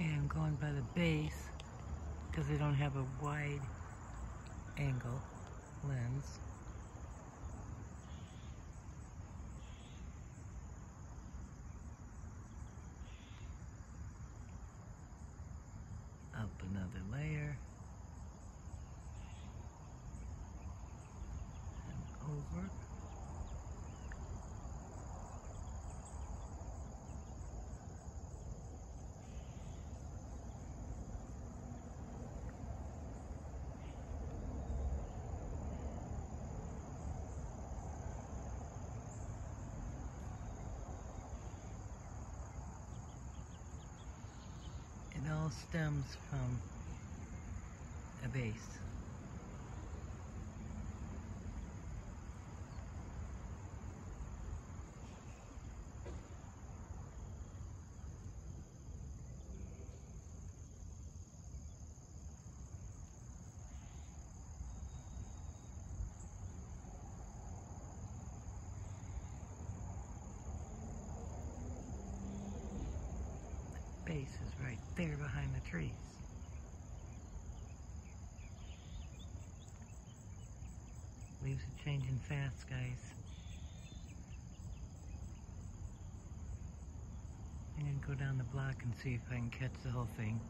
Okay, I'm going by the base because they don't have a wide angle lens. Up another layer. All stems from a base. Is right there behind the trees. Leaves are changing fast, guys. I'm gonna go down the block and see if I can catch the whole thing.